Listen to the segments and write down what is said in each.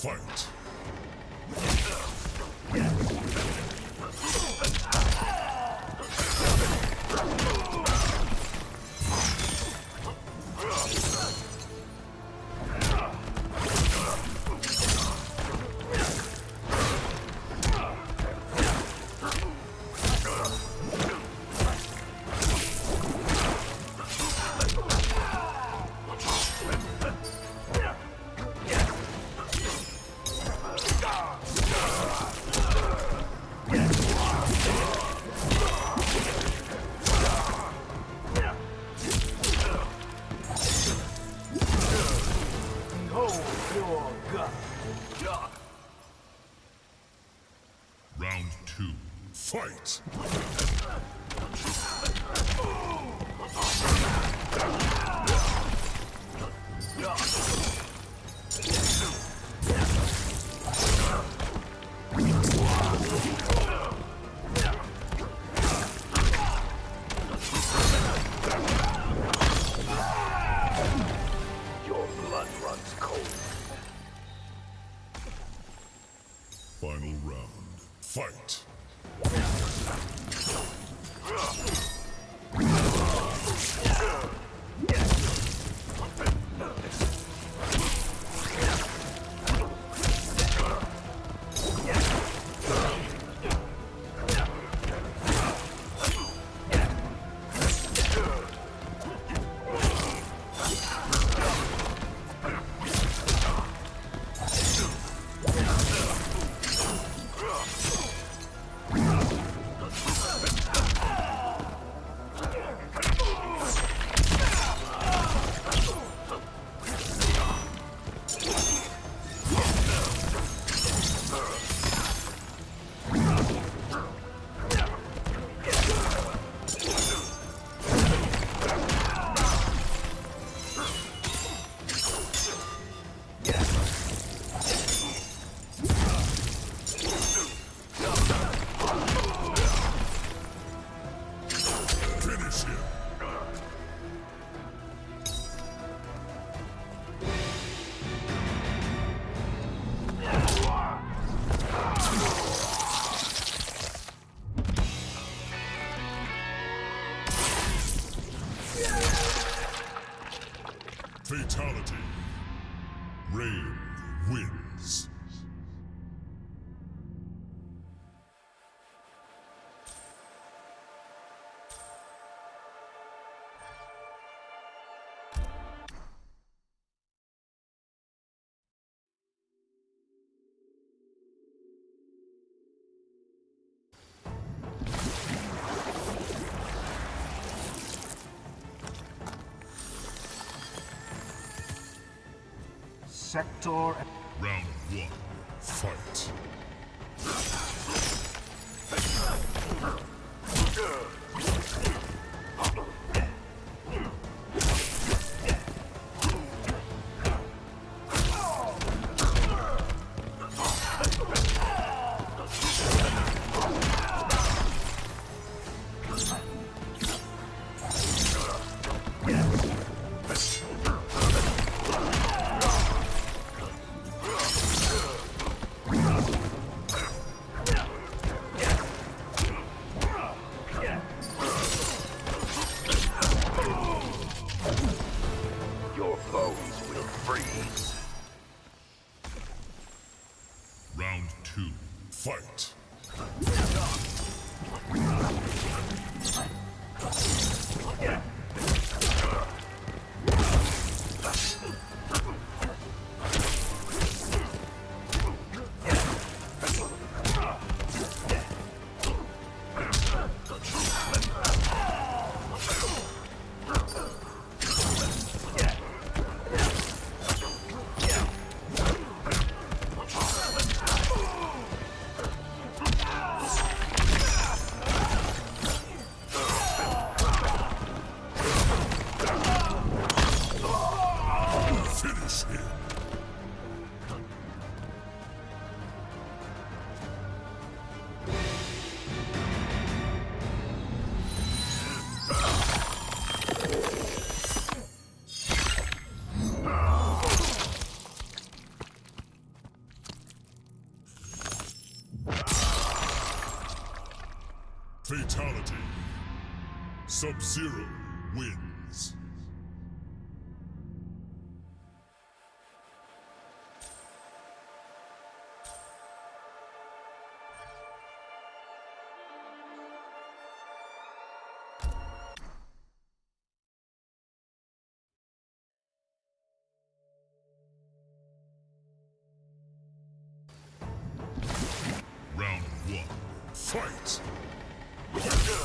Fight. Two. Fight. Rain wins. Sector Round one. Fight. Sub-Zero wins. Round one, fight! End you.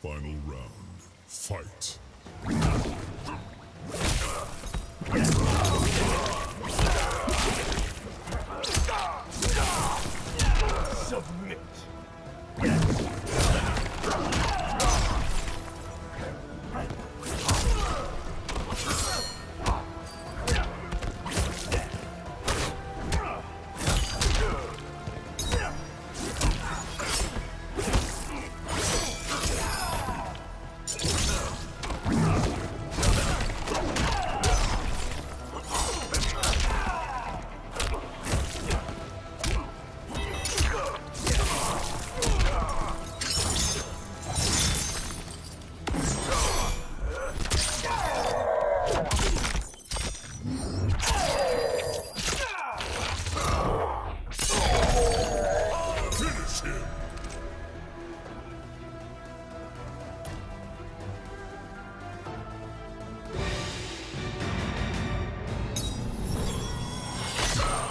Final round, fight! Submit.